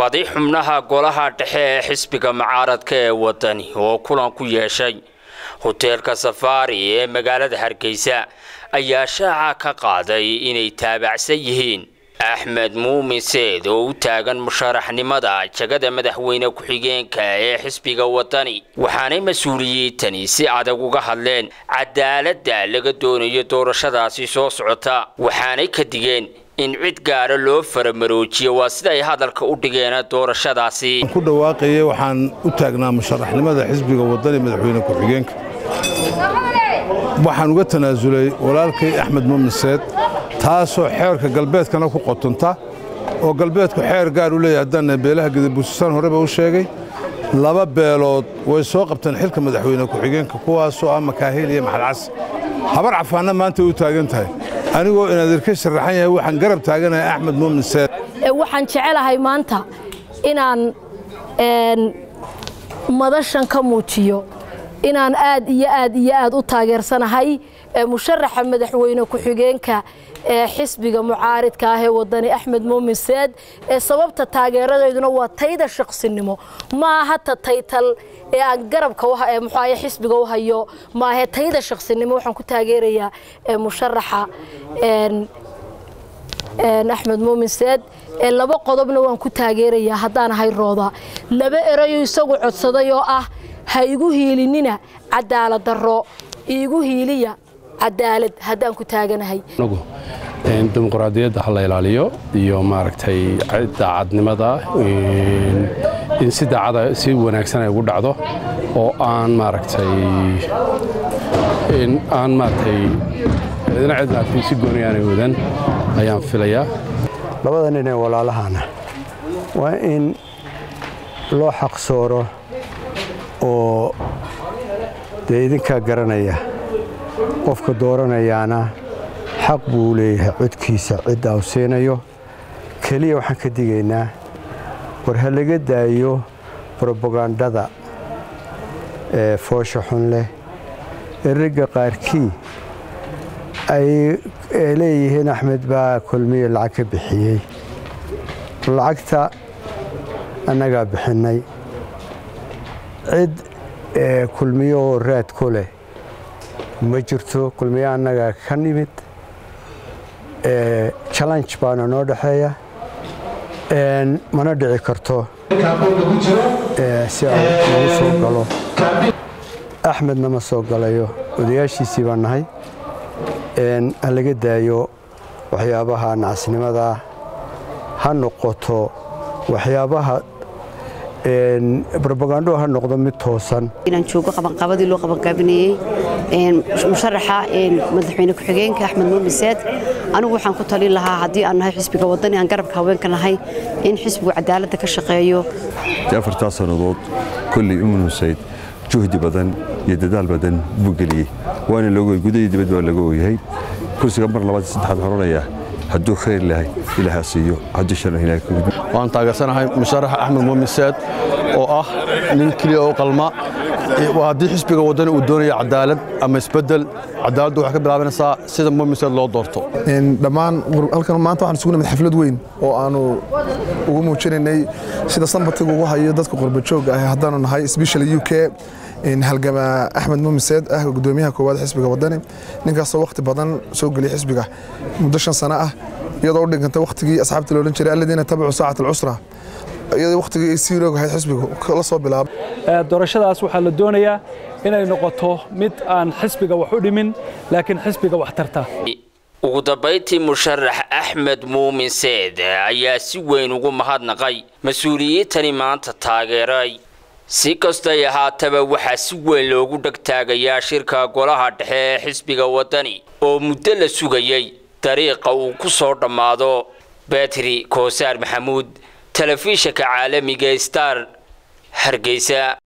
badi xubnaha golaha dhexe ee xisbiga mucaaradka ee wadani oo kulan ku yeeshay. Hoteelka safaari ee magaalada hargeysa ayaa shaaca ka qaaday inay taabacsan yihiin. Axmed muumin seed oo u taagan musharaxnimada jagada madaxweyne ku-xigeenka ee xisbiga wadani waxaanay mas'uuliyiintani si adag uga hadleen cadaaladda laga doonayo doorashadaasi soo socota waxaanay ka digeen in cid gaara loo faramaroojiyo waa sida ay hadalka u dhigeen doorashadaasi. Ku dhawaaqayay waxaan u taagnaa musharaxnimada xisbiga wadani madaxweyne ku-xigeenka. Waxaan uga tanaasulay walaalkay axmed muumin seed taasoo xeerka galbeedkana ku qotonta oo galbeedku xeer gaar u leeyahay haddaan beelaha gadabuusisaan horeba u sheegay. Laba beelood way soo qabteen xilka madaxweyne ku-xigeenka kuwaasoo ah makaahil iyo maxalcas. Habar cafaanna maanta u taagan tahay anigoo inaad irka sharaxan yahay waxaan garab taaganahay axmed muumin seed. Waxaan jecelahay maanta inaan madashan ka muujiyo inaan aad iyo aad iyo aad u taageersanahay musharaxa madaxweyne ku-xigeenka ee xisbiga mucaaridka ah ee wadani axmed muumin seed ee sababta taageeradeyduna waa tayda shaqsinimo maaha ta taytal ee aan garabka muxuaye xisbiga u hayo maahe tayda shaqsinimo waxaan ku taageerayaa musharaxa axmed muumin seed ee laba qodobna waan ku taageerayaa haddaan ahay rooda. Laba erayo isagu codsaday oo ah ha igu hiilinina cadaalad darro iigu hiiliya cadaalad haddaan ku taaganahay. Dimuqraadiyadda ha la ilaaliyo iyo maaragtay daacadnimada in si daacada si wanaagsan ay ugu dhacdo oo aan maaragtay aan maaragtay cidina cidna si gooni aanay wadan ayaan filayaa. Labada nin ee walaalahana waa in loo xaqsooro oo dee idinkaa garanaya qofka dooranayaana xaq buu leeyahay codkiisa cidda u siinayo. Keliya waxaan ka digaynaa war ha laga daayo brobagandada ee foosha xun leh. Ee qaarkii ay leeyihiin axmed baa kulmiye lacag ka bixiyey. Lacagta annagaa bixinnay cid kulmiyo oo raad ku leh ma jirto kulmiye annagaa ka nimid challenge baana noo dhexeeya. Mana dhici karto. Si aan nagu soo galo. Axmedna ma soo galayo. Odayaashiisii baan nahay. Ha laga daayo waxyaabaha nacasnimada. Ha noqoto waxyaabaha robagando ha noqdo mid toosan. Inaan joogo qabanqabadii loo qabanqaabinayey musharaxa madaxweyne ku-xigeenka axmed muumin seed. Anigu waxaan ku talin lahaa haddii aan nahay xisbiga wadani aan garabka haweenka nahay in xisbigu cadaaladda ka shaqeeyo. Afartaa sannadood kolley umun husayd juhdi badan iyo dadaal badan buu geliyey. Waana loogoy gudahi dibad baa laga ogyahay kursiga mar labaad saddexaad xoranaya hadduu khayr lahay ilaaha siiyo hadduu sharna ilahay ka gudbo waan taageersanahay musharaxa axmed muumin seed oo ah nin keliya oo qalma. Haddii xisbiga wadani uu doonaya cadaalad ama isbeddel cadaaladdu waxay ka bilaabanaysaa sida muumin seed loo doorto. Dhammaan halkan maanta waxaan isugu nimid xaflad weyn oo aanu ugu muujinaynay sida sambatiga ugu hayo dadka qurbajooga ah haddaanu nahay special u k. Halgama axmed muumin seed ah gudoomiyaha koowaad xisbiga wadani ninkaasoo wakhti badan soo geliyay xisbiga muddo shan sano ah iyadoo u dhiganta wakhtigii asxaabta loodhan jiray alladiina tabacuu saacat alcusra iyadoo wakhtigii ay sii roogahayd xisbiga la soo bilaabay doorashadaas waxaa la doonayaa inay noqoto mid aan xisbiga wax u dhimin laakiin xisbiga wax tarta. Ugu dambayntii musharax axmed muumin seed ayaa si weyn ugu mahadnaqay mas'uuliyiintani maanta taageeray. Si kastay ahaataba waxaa si weyn loogu dhegtaagayaa shirka golaha dhexe ee xisbiga wadani oo muddo la sugayey dariiqa uu ku soo dhammaado betri koosaar maxamuud telefishinka caalamiga star hargeysa